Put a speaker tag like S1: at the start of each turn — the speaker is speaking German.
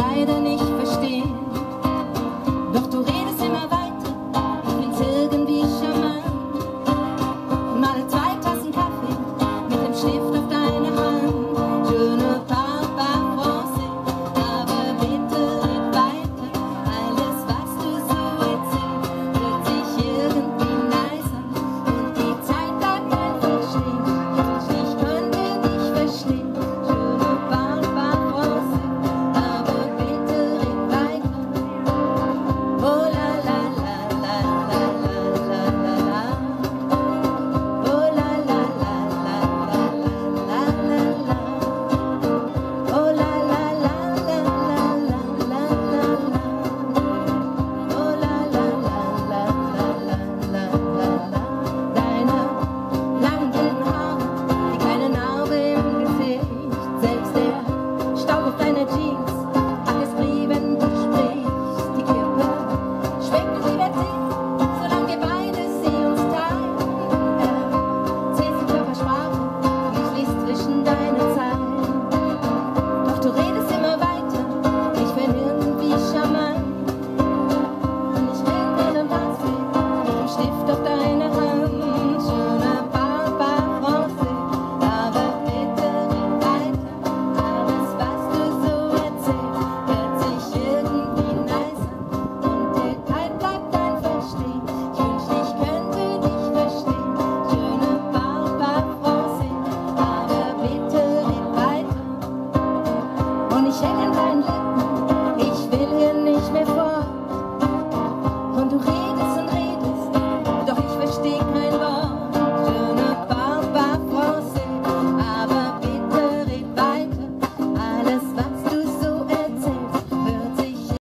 S1: leider nicht verstehen. energy Awesome.